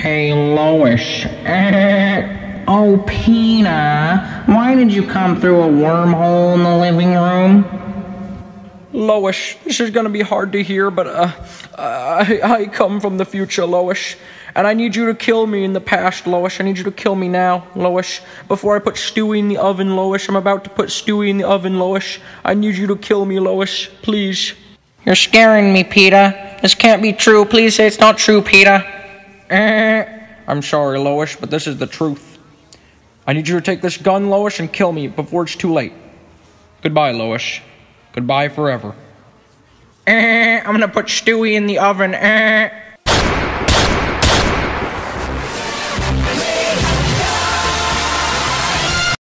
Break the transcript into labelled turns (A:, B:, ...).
A: Hey, Lois. Uh, oh, Peter. Why did you come through a wormhole in the living room?
B: Lois, this is gonna be hard to hear, but uh, I, I come from the future, Lois. And I need you to kill me in the past, Lois. I need you to kill me now, Lois. Before I put Stewie in the oven, Lois. I'm about to put Stewie in the oven, Lois. I need you to kill me, Lois. Please.
A: You're scaring me, Peter. This can't be true. Please say it's not true, Peter.
B: Uh, I'm sorry, Lois, but this is the truth. I need you to take this gun, Lois, and kill me before it's too late. Goodbye, Lois. Goodbye forever.
A: Uh, I'm gonna put Stewie in the oven. Uh.